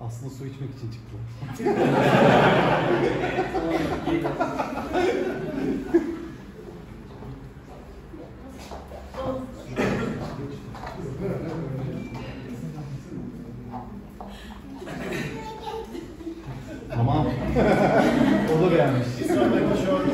Aslında su içmek için çıktılar. tamam. o da beğenmiş. Bir sonraki şov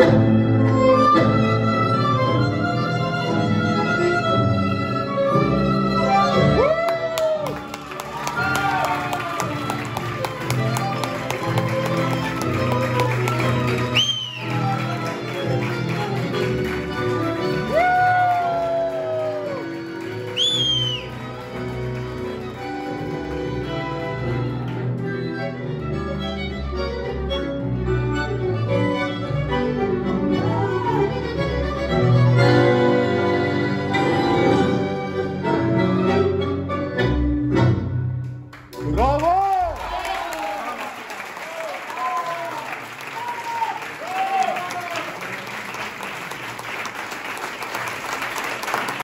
you.